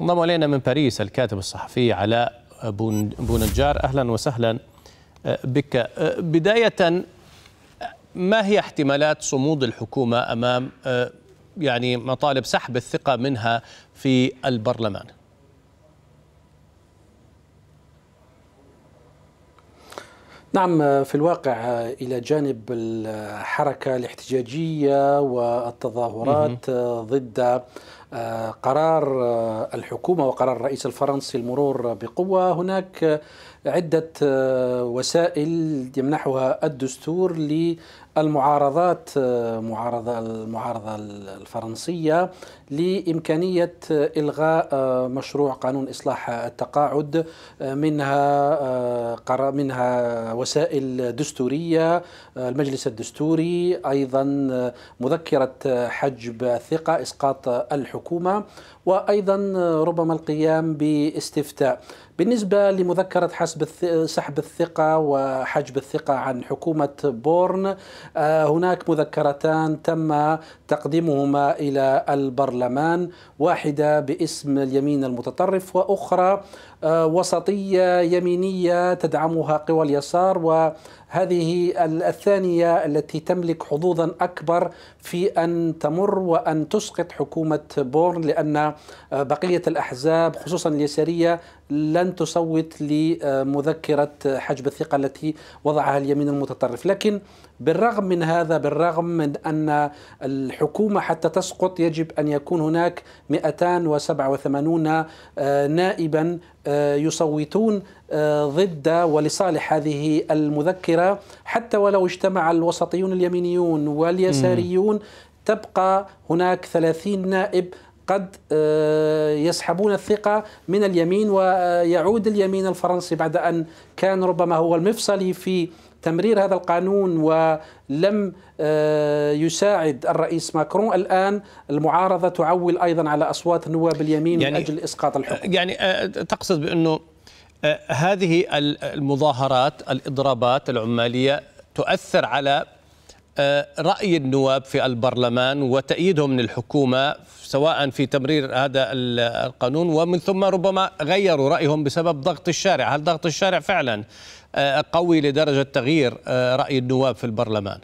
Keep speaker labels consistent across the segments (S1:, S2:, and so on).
S1: انضم إلينا من باريس الكاتب الصحفي علاء بونجار. أهلا وسهلا. بك. بداية ما هي احتمالات صمود الحكومة أمام يعني مطالب سحب الثقة منها في البرلمان؟
S2: نعم في الواقع إلى جانب الحركة الاحتجاجية والتظاهرات ضد قرار الحكومة وقرار الرئيس الفرنسي المرور بقوة. هناك عدة وسائل يمنحها الدستور المعارضات معارضة المعارضة الفرنسية لإمكانية إلغاء مشروع قانون إصلاح التقاعد. منها منها وسائل دستورية المجلس الدستوري أيضا مذكرة حجب الثقة إسقاط الحكومة. وأيضا ربما القيام باستفتاء. بالنسبة لمذكرة حسب سحب الثقة وحجب الثقة عن حكومة بورن هناك مذكرتان تم تقديمهما إلى البرلمان واحدة باسم اليمين المتطرف وأخرى وسطية يمينية تدعمها قوى اليسار وهذه الثانية التي تملك حظوظا أكبر في أن تمر وأن تسقط حكومة بورن لأن بقية الأحزاب خصوصا اليسارية لن تصوت لمذكرة حجب الثقة التي وضعها اليمين المتطرف. لكن بالرغم من هذا بالرغم من أن الحكومة حتى تسقط يجب أن يكون هناك 287 نائبا يصوتون ضد ولصالح هذه المذكرة. حتى ولو اجتمع الوسطيون اليمينيون واليساريون تبقى هناك 30 نائب قد يسحبون الثقة من اليمين ويعود اليمين الفرنسي بعد أن كان ربما هو المفصلي في تمرير هذا القانون ولم يساعد الرئيس ماكرون. الآن المعارضة تعول أيضا على أصوات النواب اليمين يعني من أجل إسقاط الحكم.
S1: يعني تقصد بأنه هذه المظاهرات الإضرابات العمالية تؤثر على رأي النواب في البرلمان وتأييدهم للحكومة سواء في تمرير هذا القانون ومن ثم ربما غيروا رأيهم بسبب ضغط الشارع. هل ضغط الشارع فعلا قوي لدرجة تغيير رأي النواب في البرلمان؟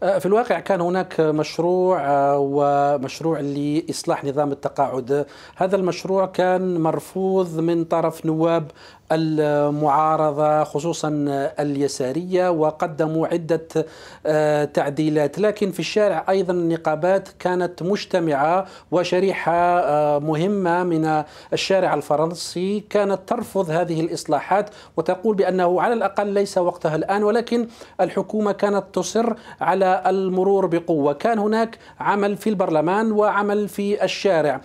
S2: في الواقع كان هناك مشروع ومشروع لإصلاح نظام التقاعد. هذا المشروع كان مرفوض من طرف نواب المعارضة خصوصا اليسارية وقدموا عدة تعديلات. لكن في الشارع أيضا النقابات كانت مجتمعة وشريحة مهمة من الشارع الفرنسي كانت ترفض هذه الإصلاحات وتقول بأنه على الأقل ليس وقتها الآن ولكن الحكومة كانت تصر على المرور بقوة. كان هناك عمل في البرلمان وعمل في الشارع.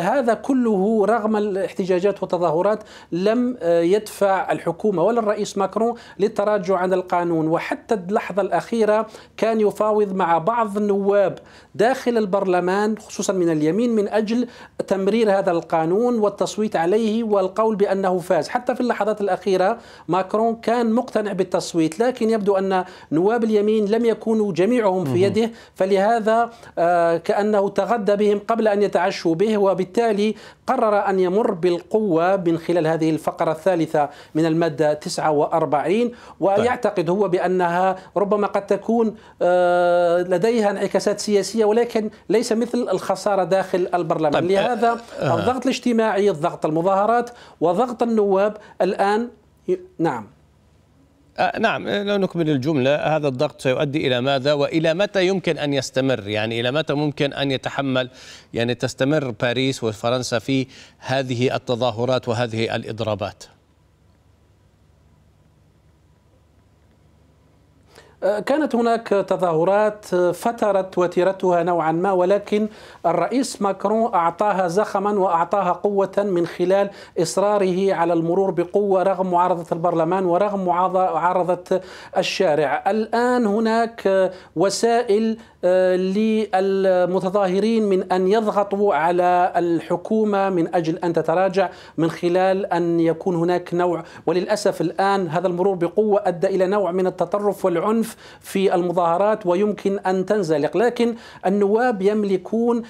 S2: هذا كله رغم الاحتجاجات والتظاهرات لم يدفع الحكومة ولا الرئيس ماكرون للتراجع عن القانون. وحتى اللحظة الأخيرة كان يفاوض مع بعض النواب داخل البرلمان خصوصا من اليمين من أجل تمرير هذا القانون والتصويت عليه والقول بأنه فاز. حتى في اللحظات الأخيرة ماكرون كان مقتنع بالتصويت لكن يبدو أن نواب اليمين لم يكونوا جميعهم في يده فلهذا كأنه تغدى بهم قبل أن يتعشوا به وبالتالي قرر أن يمر بالقوة من خلال هذه الفقرة الثالثة من المادة 49 ويعتقد هو بأنها ربما قد تكون لديها انعكاسات سياسية ولكن ليس مثل الخسارة داخل البرلمان. طيب لهذا الضغط الاجتماعي الضغط المظاهرات وضغط النواب الآن نعم.
S1: آه نعم لو نكمل الجملة هذا الضغط سيؤدي إلى ماذا؟ وإلى متى يمكن أن يستمر؟ يعني إلى متى ممكن أن يتحمل؟ يعني تستمر باريس وفرنسا في هذه التظاهرات وهذه الإضرابات.
S2: كانت هناك تظاهرات فترت وتيرتها نوعا ما ولكن الرئيس ماكرون أعطاها زخما وأعطاها قوة من خلال إصراره على المرور بقوة رغم معارضة البرلمان ورغم معارضه الشارع. الآن هناك وسائل للمتظاهرين من أن يضغطوا على الحكومة من أجل أن تتراجع من خلال أن يكون هناك نوع وللأسف الآن هذا المرور بقوة أدى إلى نوع من التطرف والعنف العنف في المظاهرات ويمكن أن تنزلق. لكن النواب يملكون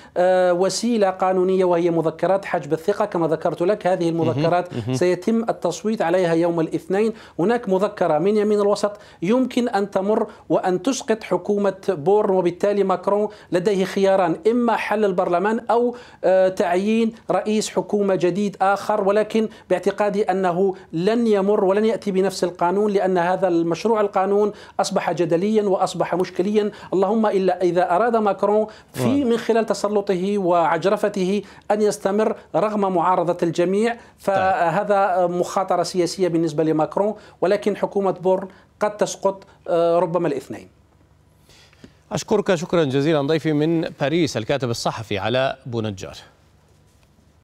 S2: وسيلة قانونية وهي مذكرات حجب الثقة. كما ذكرت لك هذه المذكرات سيتم التصويت عليها يوم الاثنين. هناك مذكرة من يمين الوسط يمكن أن تمر وأن تسقط حكومة بورن وبالتالي ماكرون لديه خياران إما حل البرلمان أو آه، تعيين رئيس حكومة جديد آخر. ولكن باعتقادي أنه لن يمر ولن يأتي بنفس القانون لأن هذا المشروع القانون أصبح جدليا وأصبح مشكليا. اللهم إلا إذا أراد ماكرون في نعم. من خلال تسلطه وعجرفته أن يستمر رغم معارضة الجميع فهذا مخاطرة سياسية بالنسبة لماكرون. ولكن حكومة بورن قد تسقط آه، ربما الاثنين.
S1: أشكرك شكرا جزيلا. ضيفي من باريس الكاتب الصحفي علاء بونجار.